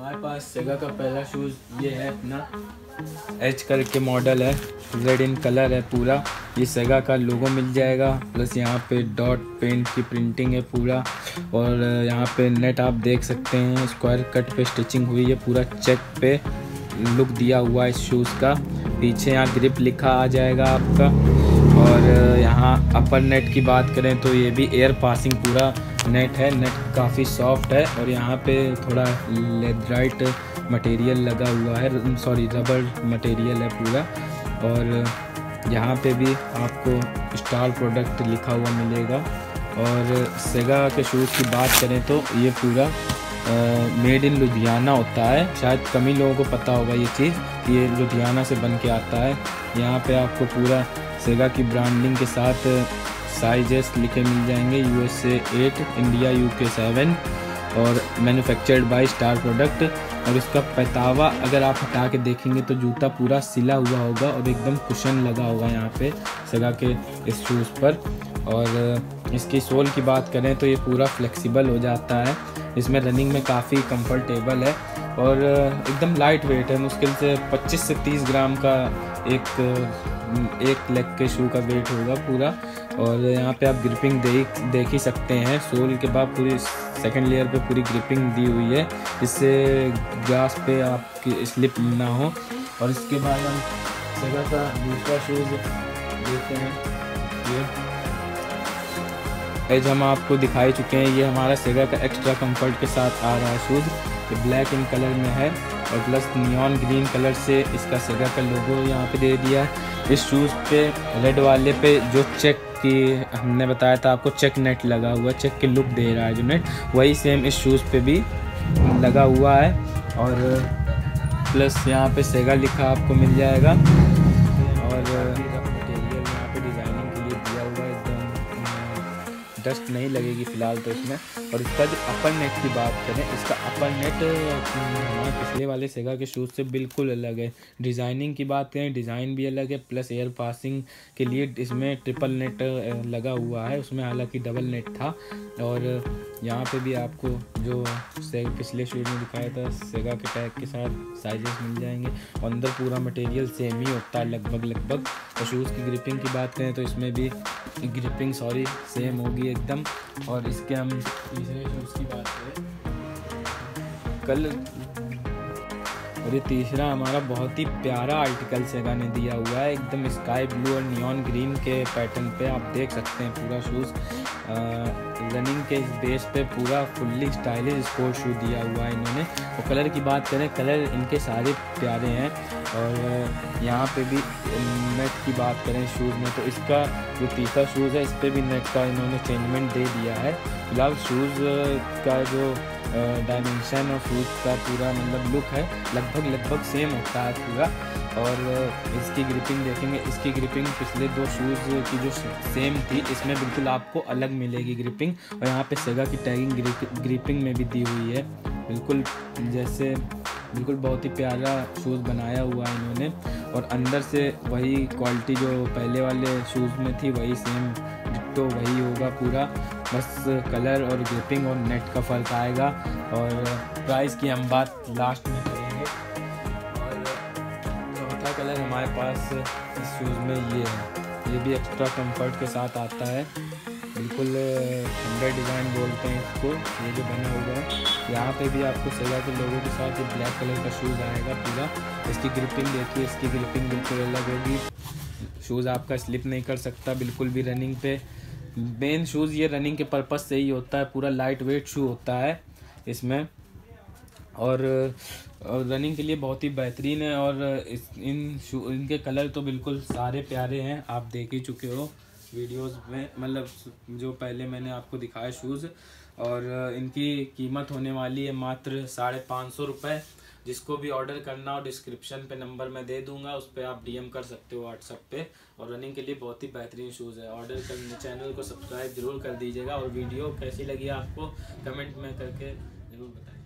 हमारे पास सेगा का पहला शूज़ ये है अपना। एच करके मॉडल है रेड इन कलर है पूरा। ये सेगा का लोगो मिल जाएगा प्लस यहाँ पे डॉट पेंट की प्रिंटिंग है पूरा। और यहाँ पे नेट आप देख सकते हैं स्क्वायर कट पे स्टिचिंग हुई है पूरा। चेक पे लुक दिया हुआ है इस शूज़ का। पीछे यहाँ ग्रिप लिखा आ जाएगा आपका। और यहाँ अपर नेट की बात करें तो ये भी एयर पासिंग पूरा नेट है। नेट काफ़ी सॉफ्ट है और यहाँ पे थोड़ा लेदराइट मटेरियल लगा हुआ है। सॉरी रबर मटेरियल है पूरा। और यहाँ पे भी आपको स्टार प्रोडक्ट लिखा हुआ मिलेगा। और सेगा के शूज़ की बात करें तो ये पूरा मेड इन लुधियाना होता है। शायद कम ही लोगों को पता होगा ये चीज़ कि ये लुधियाना से बन के आता है। यहाँ पे आपको पूरा सेगा की ब्रांडिंग के साथ साइजेस लिखे मिल जाएँगे। U S eight India U K seven और मैन्युफैक्चर्ड बाय स्टार प्रोडक्ट और इसका पहतावा अगर आप हटा के देखेंगे तो जूता पूरा सिला हुआ होगा और एकदम कुशन लगा होगा यहाँ पे सेगा के इस शूज़ पर। और इसकी सोल की बात करें तो ये पूरा फ्लेक्सिबल हो जाता है। इसमें रनिंग में काफ़ी कंफर्टेबल है और एकदम लाइट वेट है। मुश्किल से 25 से 30 ग्राम का एक एक लेग के शू का वेट होगा पूरा। और यहाँ पे आप ग्रिपिंग देख देख ही सकते हैं। सोल के बाद पूरी सेकंड लेयर पे पूरी ग्रिपिंग दी हुई है। जिससे ग्लास पे आपकी स्लिप ना हो। और इसके बाद हम सेगा का दूसरा शूज़ देखते हैं। ये। एज हम आपको दिखाई चुके हैं, ये हमारा सेगा का एक्स्ट्रा कंफर्ट के साथ आ रहा है शूज़। ये ब्लैक इन कलर में है और प्लस नियॉन ग्रीन कलर से इसका सेगा का लोगो यहाँ पे दे दिया है। इस शूज़ पे रेड वाले पे जो चेक की हमने बताया था, आपको चेक नेट लगा हुआ चेक के लुक दे रहा है जो नेट वही सेम इस शूज़ पे भी लगा हुआ है और प्लस यहाँ पे सेगा लिखा आपको मिल जाएगा। डस्ट नहीं लगेगी फ़िलहाल तो इसमें। और इसका जो अपर नेट की बात करें, इसका अपर नेट पिछले वाले सेगा के शूज़ से बिल्कुल अलग है। डिज़ाइनिंग की बात करें डिज़ाइन भी अलग है प्लस एयर पासिंग के लिए इसमें ट्रिपल नेट लगा हुआ है। उसमें हालाँकि डबल नेट था। और यहाँ पे भी आपको जो से पिछले शूज़ में दिखाया था सेगा के टैग के साथ साइजेस मिल जाएँगे। और अंदर पूरा मटेरियल सेम ही होता है, लगभग लगभग। और शूज़ की ग्रिपिंग की बात करें तो इसमें भी ग्रिपिंग सॉरी सेम होगी एकदम। और इसके हम तीसरे शूज़ की बात करें। कल और ये तीसरा हमारा बहुत ही प्यारा आर्टिकल सेगा ने दिया हुआ है, एकदम स्काई ब्लू और नियॉन ग्रीन के पैटर्न पे आप देख सकते हैं पूरा शूज़ रनिंग के बेस पे पूरा फुल्ली स्टाइलिश स्पोर्ट शू दिया हुआ है इन्होंने। और कलर की बात करें कलर इनके सारे प्यारे हैं। और यहाँ पे भी नेट की बात करें शूज़ में तो इसका जो तीसरा शूज़ है, इस पर भी नेट का इन्होंने चेंजमेंट दे दिया है। फ़िलहाल शूज़ का जो डायमेंशन और शूज़ का पूरा मतलब लुक है। लगभग लगभग सेम होता है पूरा। और इसकी ग्रिपिंग देखेंगे। इसकी ग्रिपिंग पिछले दो शूज़ की जो सेम थी, इसमें बिल्कुल आपको अलग मिलेगी ग्रिपिंग और यहाँ पे सेगा की टैगिंग ग्रिपिंग में भी दी हुई है। बिल्कुल जैसे, बिल्कुल बहुत ही प्यारा शूज़ बनाया हुआ है इन्होंने। और अंदर से वही क्वालिटी जो पहले वाले शूज़ में थी, वही सेम डिट्टो वही होगा पूरा। बस कलर और ग्रिपिंग और नेट का फ़र्क आएगा और प्राइस की हम बात लास्ट में करेंगे। और चौथा कलर हमारे पास इस शूज़ में ये है। ये भी एक्स्ट्रा कंफर्ट के साथ आता है। बिल्कुल हंड्रेड डिज़ाइन बोलते हैं इसको। ये जो बना हुआ है, यहाँ पे भी आपको सेगा के लोगों के साथ ये ब्लैक कलर का शूज़ आएगा पूरा। इसकी ग्रिपिंग देखिए, इसकी ग्रिपिंग बिल्कुल अलग होगी। शूज़ आपका स्लिप नहीं कर सकता, बिल्कुल भी रनिंग पे। मेन शूज़ ये रनिंग के पर्पज़ से ही होता है पूरा लाइट वेट शू होता है इसमें। और, रनिंग के लिए बहुत ही बेहतरीन है और इस इन शू इनके कलर तो बिल्कुल सारे प्यारे हैं आप देख ही चुके हो वीडियोस में। मतलब जो पहले मैंने आपको दिखाया शूज़ और इनकी कीमत होने वाली है मात्र साढ़े पाँच सौ रुपये जिसको भी ऑर्डर करना हो डिस्क्रिप्शन पे नंबर मैं दे दूँगा, उस पर आप डीएम कर सकते हो व्हाट्सअप पे। और रनिंग के लिए बहुत ही बेहतरीन शूज़ है। ऑर्डर करने चैनल को सब्सक्राइब ज़रूर कर दीजिएगा। और वीडियो कैसी लगी आपको कमेंट में करके ज़रूर बताएँ